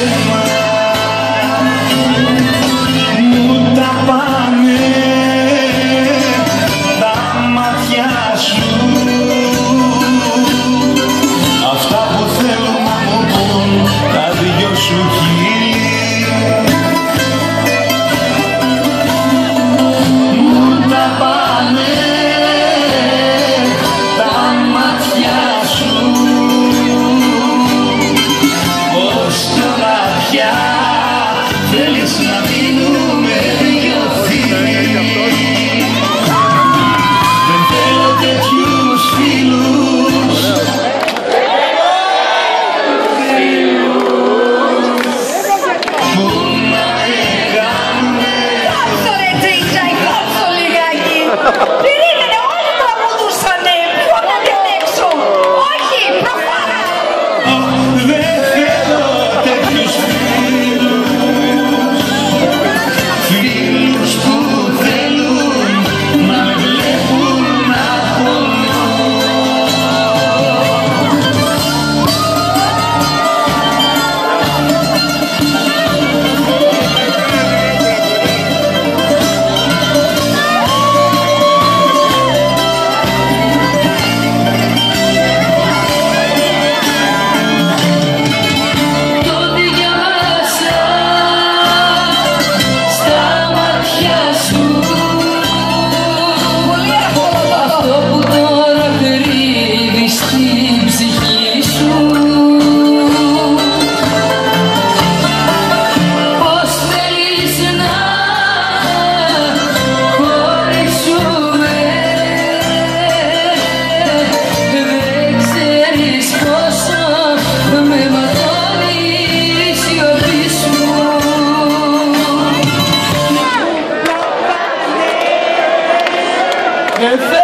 in my θέλεις να μου πούν τα δυο life.